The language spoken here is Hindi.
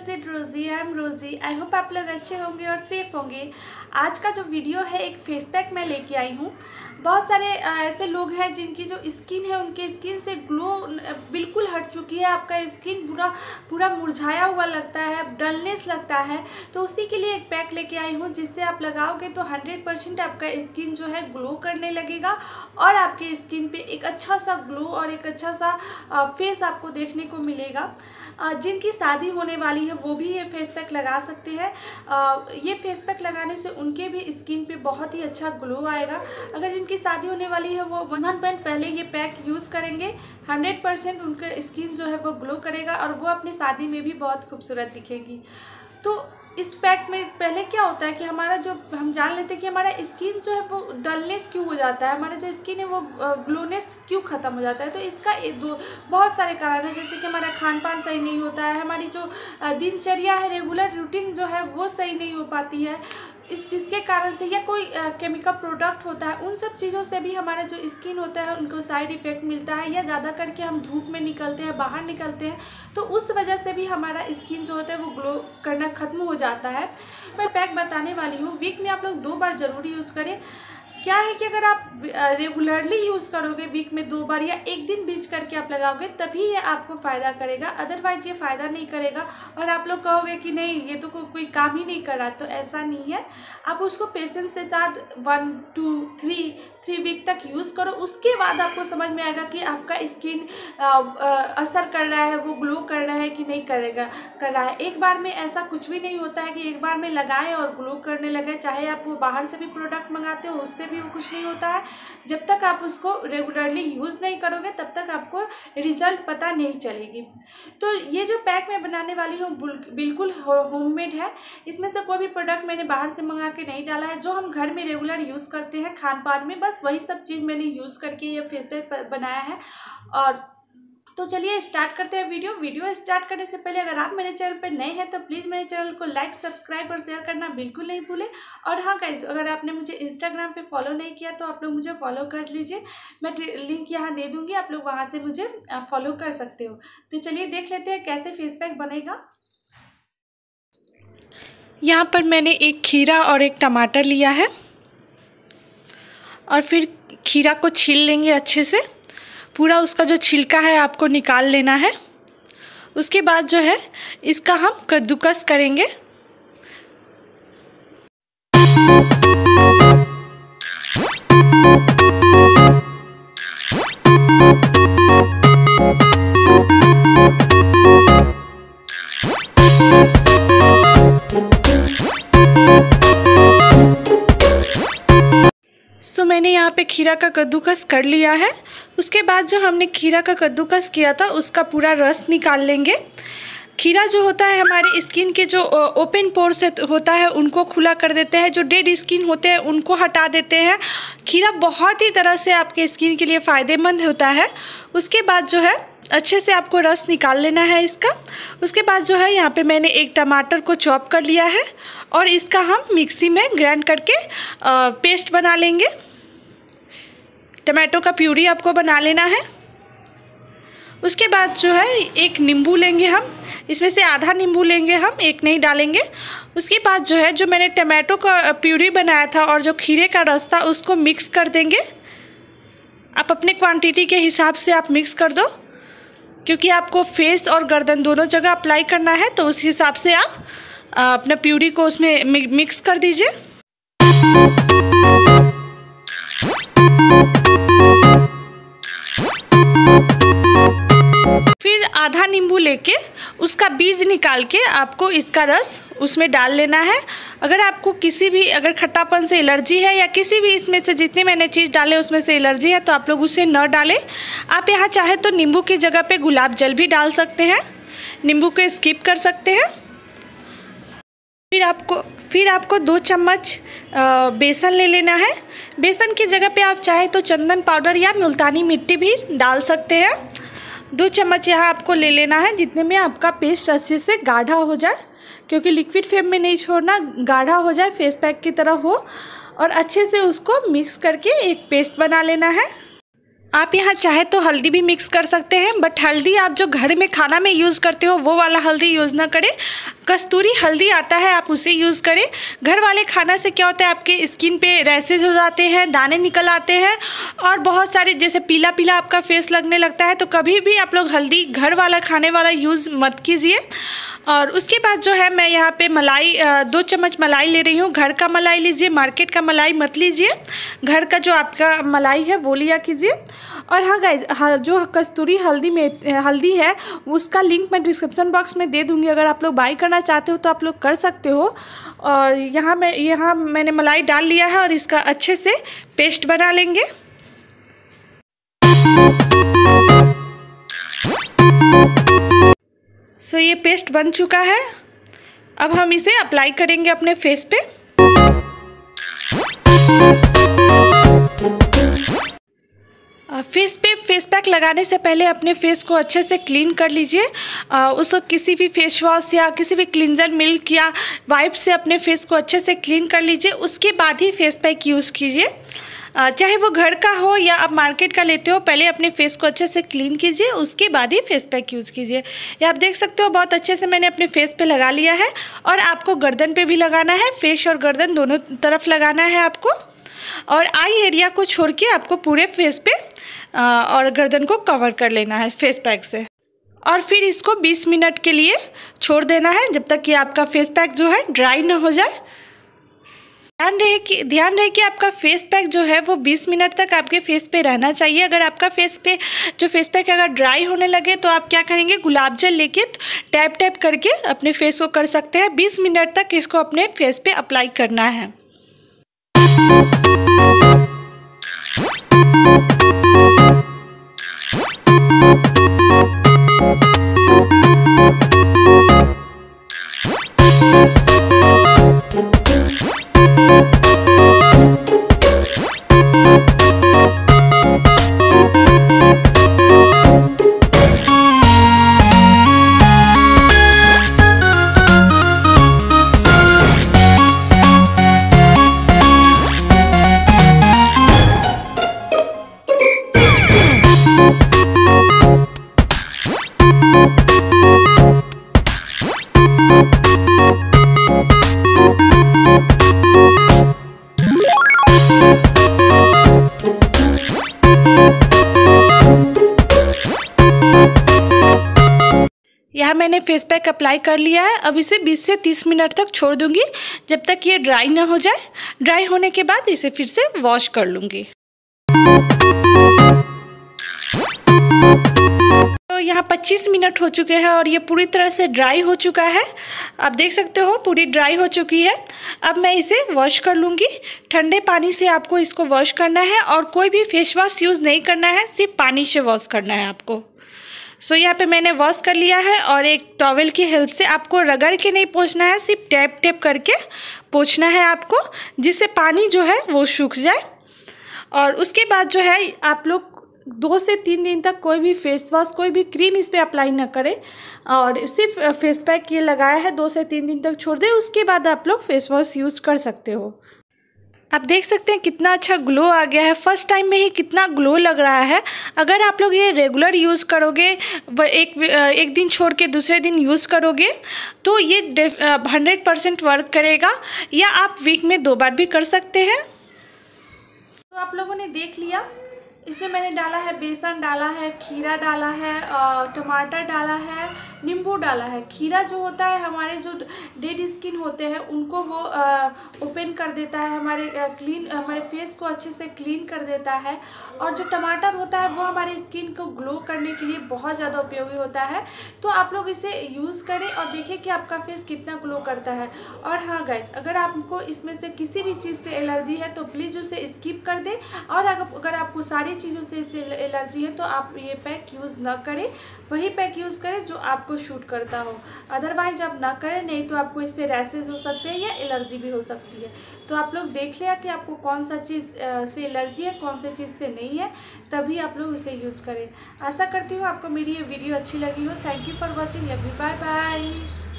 से रोज़ी, आई एम रोज़ी। आई होप आप लोग अच्छे होंगे और सेफ़ होंगे। आज का जो वीडियो है, एक फेस पैक मैं लेके आई हूँ। बहुत सारे ऐसे लोग हैं जिनकी जो स्किन है, उनके स्किन से ग्लो बिल्कुल चुकी है, आपका स्किन पूरा पूरा मुरझाया हुआ लगता है डलनेस लगता है। तो उसी के लिए एक पैक लेके आई हूँ, जिससे आप लगाओगे तो हंड्रेड परसेंट आपका स्किन जो है ग्लो करने लगेगा और आपके स्किन पे एक अच्छा सा ग्लो और एक अच्छा सा फेस आपको देखने को मिलेगा। जिनकी शादी होने वाली है, वो भी ये फेस पैक लगा सकते हैं। ये फेस पैक लगाने से उनके भी स्किन पे बहुत ही अच्छा ग्लो आएगा। अगर जिनकी शादी होने वाली है, वो वन मंथ पहले ये पैक यूज़ करेंगे हंड्रेड परसेंट उनका स्किन जो है वो ग्लो करेगा और वो अपनी शादी में भी बहुत खूबसूरत दिखेगी। तो इस पैक में पहले क्या होता है कि हमारा जो, हम जान लेते हैं कि हमारा स्किन जो है वो डलनेस क्यों हो जाता है? हमारा जो स्किन है वो ग्लोनेस क्यों ख़त्म हो जाता है? तो इसका दो, बहुत सारे कारण हैं। जैसे कि हमारा खान पान सही नहीं होता है, हमारी जो दिनचर्या है रेगुलर रूटीन जो है वो सही नहीं हो पाती है। इस जिसके कारण से या कोई केमिकल प्रोडक्ट होता है, उन सब चीज़ों से भी हमारा जो स्किन होता है, उनको साइड इफ़ेक्ट मिलता है या ज़्यादा करके हम धूप में निकलते हैं, बाहर निकलते हैं तो उस वजह से भी हमारा स्किन जो होता है वो ग्लो करना ख़त्म हो जाता है। मैं पैक बताने वाली हूँ वीक में आप लोग दो बार ज़रूर यूज़ करें। क्या है कि अगर आप रेगुलरली यूज़ करोगे वीक में दो बार या एक दिन बीच करके आप लगाओगे तभी ये आपको फ़ायदा करेगा। अदरवाइज़ ये फ़ायदा नहीं करेगा। और आप लोग कहोगे कि नहीं ये तो को, कोई काम ही नहीं कर रहा तो ऐसा नहीं है। आप उसको पेशेंस के साथ one two three three week तक यूज़ करो। उसके बाद आपको समझ में आएगा कि आपका स्किन असर कर रहा है वो ग्लो कर रहा है कि नहीं करेगा कर रहा है। एक बार में ऐसा कुछ भी नहीं होता है कि एक बार में लगाएँ और ग्लो करने लगे। चाहे आप वो बाहर से भी प्रोडक्ट मंगाते हो उससे भी वो कुछ नहीं होता है। जब तक आप उसको रेगुलरली यूज़ नहीं करोगे, तब तक आपको रिज़ल्ट पता नहीं चलेगी। तो ये जो पैक मैं बनाने वाली हूँ बिल्कुल होममेड है। इसमें से कोई भी प्रोडक्ट मैंने बाहर से मंगा के नहीं डाला है। जो हम घर में रेगुलर यूज़ करते हैं खान पान में, बस वही सब चीज़ मैंने यूज़ करके ये फेस पैक बनाया है। और तो चलिए स्टार्ट करते हैं वीडियो वीडियो स्टार्ट करने से पहले अगर आप मेरे चैनल पर नए हैं तो प्लीज़ मेरे चैनल को लाइक सब्सक्राइब और शेयर करना बिल्कुल नहीं भूलें। और हाँ गाइज़ अगर आपने मुझे इंस्टाग्राम पे फॉलो नहीं किया तो आप लोग मुझे फॉलो कर लीजिए। मैं लिंक यहाँ दे दूँगी, आप लोग वहाँ से मुझे फॉलो कर सकते हो। तो चलिए देख लेते हैं कैसे फेस पैक बनेगा। यहाँ पर मैंने एक खीरा और एक टमाटर लिया है। और फिर खीरा को छील लेंगे अच्छे से। पूरा उसका जो छिलका है आपको निकाल लेना है। उसके बाद जो है, इसका हम कद्दूकस करेंगे। यहाँ पे खीरा का कद्दूकस कर लिया है। उसके बाद जो हमने खीरा का कद्दूकस किया था, उसका पूरा रस निकाल लेंगे। खीरा जो होता है हमारे स्किन के जो ओपन पोर्स होता है, उनको खुला कर देते हैं। जो डेड स्किन होते हैं, उनको हटा देते हैं। खीरा बहुत ही तरह से आपके स्किन के लिए फ़ायदेमंद होता है। उसके बाद जो है, अच्छे से आपको रस निकाल लेना है इसका। उसके बाद जो है, यहाँ पे मैंने एक टमाटर को चॉप कर लिया है। और इसका हम मिक्सी में ग्राइंड करके पेस्ट बना लेंगे। टमाटो का प्यूरी आपको बना लेना है। उसके बाद जो है, एक नींबू लेंगे हम। इसमें से आधा नींबू लेंगे हम, एक नहीं डालेंगे। उसके बाद जो है, जो मैंने टमाटो का प्यूरी बनाया था और जो खीरे का रस था, उसको मिक्स कर देंगे। आप अपने क्वांटिटी के हिसाब से आप मिक्स कर दो। क्योंकि आपको फेस और गर्दन दोनों जगह अप्लाई करना है तो उस हिसाब से आप अपना प्यूरी को उसमें मिक्स कर दीजिए। आधा नींबू लेके उसका बीज निकाल के आपको इसका रस उसमें डाल लेना है। अगर आपको किसी भी, अगर खट्टापन से एलर्जी है या किसी भी इसमें से जितनी मैंने चीज़ डाले उसमें से एलर्जी है तो आप लोग उसे न डालें। आप यहाँ चाहे तो नींबू की जगह पे गुलाब जल भी डाल सकते हैं। नींबू को स्किप कर सकते हैं। फिर आपको फिर आपको दो चम्मच बेसन ले लेना है। बेसन की जगह पे आप चाहे तो चंदन पाउडर या मुल्तानी मिट्टी भी डाल सकते हैं। दो चम्मच यहाँ आपको ले लेना है, जितने में आपका पेस्ट अच्छे से गाढ़ा हो जाए। क्योंकि लिक्विड फेम में नहीं छोड़ना, गाढ़ा हो जाए फेस पैक की तरह हो। और अच्छे से उसको मिक्स करके एक पेस्ट बना लेना है। आप यहाँ चाहे तो हल्दी भी मिक्स कर सकते हैं बट हल्दी आप जो घर में खाना में यूज़ करते हो, वो वाला हल्दी यूज़ ना करें। कस्तूरी हल्दी आता है, आप उसे यूज़ करें। घर वाले खाना से क्या होता है, आपके स्किन पे रैसेज हो जाते हैं, दाने निकल आते हैं, और बहुत सारे जैसे पीला पीला आपका फेस लगने लगता है तो कभी भी आप लोग हल्दी घर वाला, खाने वाला यूज़ मत कीजिए। और उसके बाद जो है मैं यहाँ पे मलाई दो चम्मच मलाई ले रही हूँ। घर का मलाई लीजिए, मार्केट का मलाई मत लीजिए। घर का जो आपका मलाई है, वो लिया कीजिए। और हाँ गाइज़ हाँ जो कस्तूरी हल्दी में हल्दी है, उसका लिंक मैं डिस्क्रिप्सन बॉक्स में दे दूँगी। अगर आप लोग बाई करना चाहते हो तो आप लोग कर सकते हो। और यहाँ मैं, यहाँ मैंने मलाई डाल लिया है और इसका अच्छे से पेस्ट बना लेंगे। सो ये पेस्ट बन चुका है। अब हम इसे अप्लाई करेंगे अपने फेस पे। फेस पे फेस पैक लगाने से पहले अपने फेस को अच्छे से क्लीन कर लीजिए। उसको किसी भी फेस वॉश या किसी भी क्लिनजर मिल्क या वाइप से अपने फेस को अच्छे से क्लीन कर लीजिए। उसके बाद ही फेस पैक यूज़ कीजिए। चाहे वो घर का हो या आप मार्केट का लेते हो, पहले अपने फेस को अच्छे से क्लीन कीजिए, उसके बाद ही फेस पैक यूज़ कीजिए। ये आप देख सकते हो, बहुत अच्छे से मैंने अपने फेस पे लगा लिया है और आपको गर्दन पे भी लगाना है फेस और गर्दन दोनों तरफ़ लगाना है आपको। और आई एरिया को छोड़ के आपको पूरे फेस पे और गर्दन को कवर कर लेना है फेस पैक से। और फिर इसको 20 मिनट के लिए छोड़ देना है, जब तक कि आपका फेस पैक जो है ड्राई ना हो जाए। ध्यान रहे कि, ध्यान रहे कि आपका फेस पैक जो है वो 20 मिनट तक आपके फेस पे रहना चाहिए। अगर आपका फेस पे, जो फेस पैक अगर ड्राई होने लगे तो आप क्या करेंगे, गुलाब जल लेके टैप टैप करके अपने फेस को कर सकते हैं। 20 मिनट तक इसको अपने फेस पे अप्लाई करना है। यहाँ मैंने फेस पैक अप्लाई कर लिया है। अब इसे 20 से 30 मिनट तक छोड़ दूँगी, जब तक ये ड्राई ना हो जाए। ड्राई होने के बाद इसे फिर से वॉश कर लूँगी। तो यहाँ 25 मिनट हो चुके हैं और ये पूरी तरह से ड्राई हो चुका है। आप देख सकते हो, पूरी ड्राई हो चुकी है। अब मैं इसे वॉश कर लूँगी। ठंडे पानी से आपको इसको वॉश करना है और कोई भी फेस वॉश यूज़ नहीं करना है, सिर्फ़ पानी से वॉश करना है आपको। सो यहाँ पे मैंने वॉश कर लिया है और एक टॉवल की हेल्प से आपको रगड़ के नहीं पोछना है, सिर्फ़ टैप टैप करके पोछना है आपको, जिससे पानी जो है वो सूख जाए। और उसके बाद जो है, आप लोग दो से तीन दिन तक कोई भी फेस वॉश कोई भी क्रीम इस पर अप्लाई ना करें। और सिर्फ़ फेस पैक ये लगाया है, दो से तीन दिन तक छोड़ दें, उसके बाद आप लोग फेस वॉश यूज़ कर सकते हो। आप देख सकते हैं कितना अच्छा ग्लो आ गया है। फ़र्स्ट टाइम में ही कितना ग्लो लग रहा है। अगर आप लोग ये रेगुलर यूज़ करोगे एक एक दिन छोड़ के दूसरे दिन यूज़ करोगे तो ये हंड्रेड परसेंट वर्क करेगा या आप वीक में दो बार भी कर सकते हैं। तो आप लोगों ने देख लिया इसमें मैंने डाला है बेसन डाला है, खीरा डाला है टमाटर डाला है, नींबू डाला है। खीरा जो होता है, हमारे जो डेड स्किन होते हैं, उनको वो ओपन कर देता है, हमारे क्लीन, हमारे फेस को अच्छे से क्लीन कर देता है। और जो टमाटर होता है, वो हमारे स्किन को ग्लो करने के लिए बहुत ज़्यादा उपयोगी होता है। तो आप लोग इसे यूज़ करें और देखें कि आपका फेस कितना ग्लो करता है। और हाँ गाइज़ अगर आपको इसमें से किसी भी चीज़ से एलर्जी है तो प्लीज़ उसे स्किप कर दें। और अगर आपको सारी चीज़ों से इससे एलर्जी है तो आप ये पैक यूज़ ना करें। वही पैक यूज़ करें जो आपको शूट करता हो। अदरवाइज़ आप ना करें, नहीं तो आपको इससे रैसेज हो सकते हैं या एलर्जी भी हो सकती है। तो आप लोग देख लिया कि आपको कौन सा चीज़ से एलर्जी है, कौन से चीज़ से नहीं है, तभी आप लोग इसे यूज़ करें। आशा करती हूँ आपको मेरी ये वीडियो अच्छी लगी हो। Thank you for watching. Love you. Bye bye.